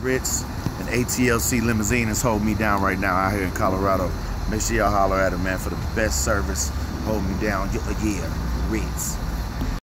Rittz and ATLC Limousine is holding me down right now out here in Colorado. Make sure y'all holler at him, man, for the best service. Hold me down. Yeah, Rittz.